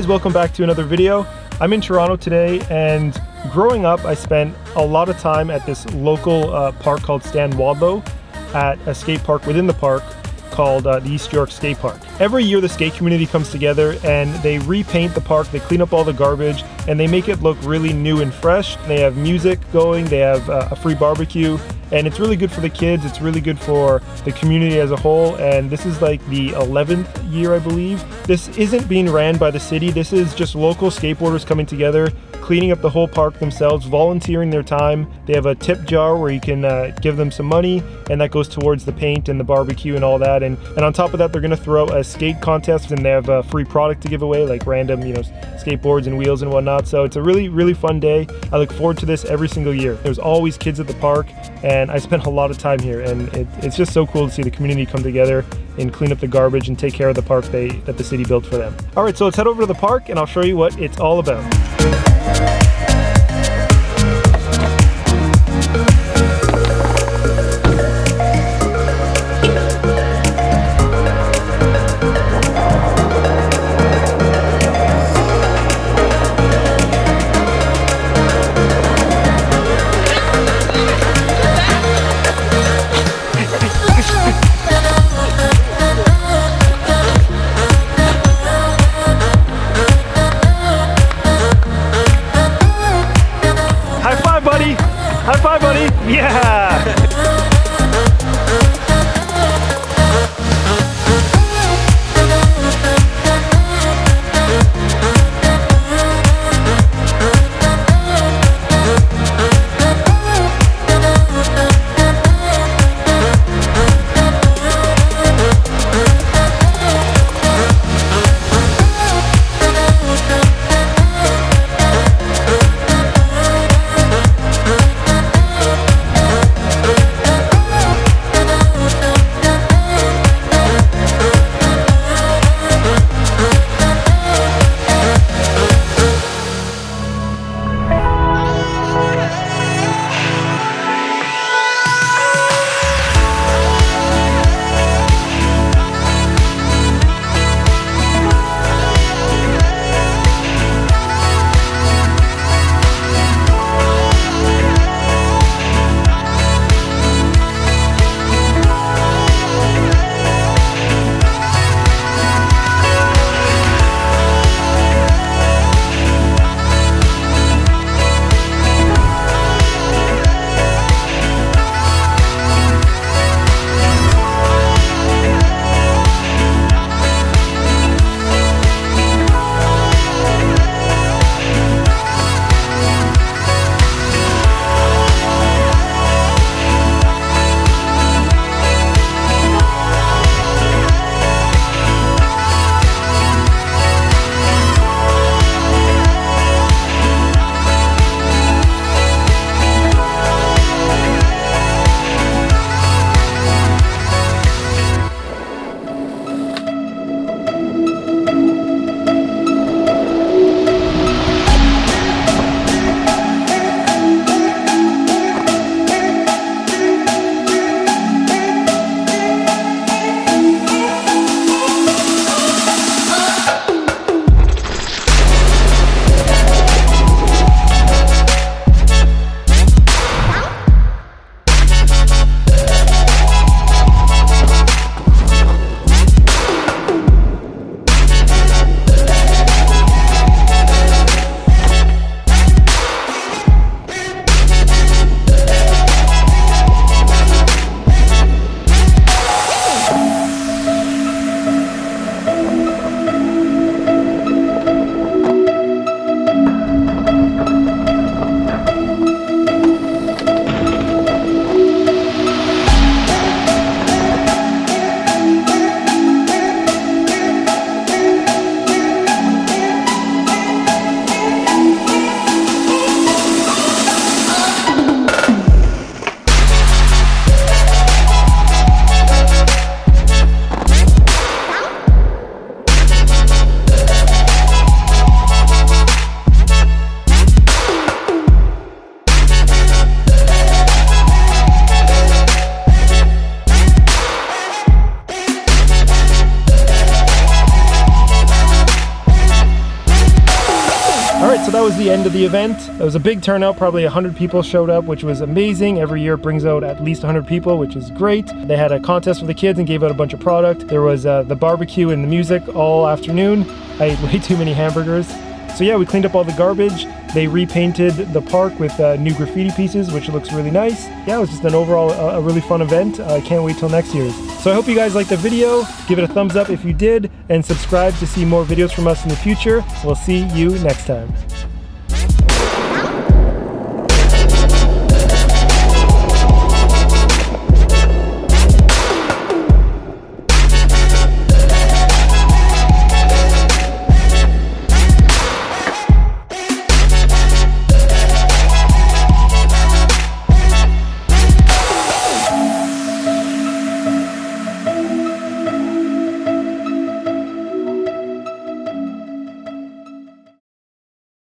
Guys, welcome back to another video. I'm in Toronto today and growing up I spent a lot of time at this local uh, park called Stan Wadlow at a skate park within the park called uh, the East York Skate Park. Every year the skate community comes together and they repaint the park, they clean up all the garbage, and they make it look really new and fresh. They have music going, they have uh, a free barbecue, and it's really good for the kids, it's really good for the community as a whole, and this is like the 11th year, I believe. This isn't being ran by the city, this is just local skateboarders coming together cleaning up the whole park themselves, volunteering their time. They have a tip jar where you can uh, give them some money, and that goes towards the paint and the barbecue and all that. And, and on top of that, they're going to throw a skate contest, and they have a free product to give away, like random, you know, skateboards and wheels and whatnot. So it's a really, really fun day. I look forward to this every single year. There's always kids at the park, and I spent a lot of time here, and it, it's just so cool to see the community come together and clean up the garbage and take care of the park they, that the city built for them. All right, so let's head over to the park, and I'll show you what it's all about. So that was the end of the event. It was a big turnout, probably 100 people showed up, which was amazing. Every year it brings out at least 100 people, which is great. They had a contest for the kids and gave out a bunch of product. There was uh, the barbecue and the music all afternoon. I ate way too many hamburgers. So yeah, we cleaned up all the garbage. They repainted the park with uh, new graffiti pieces, which looks really nice. Yeah, it was just an overall a, a really fun event. I can't wait till next year's. So I hope you guys liked the video. Give it a thumbs up if you did, and subscribe to see more videos from us in the future. We'll see you next time.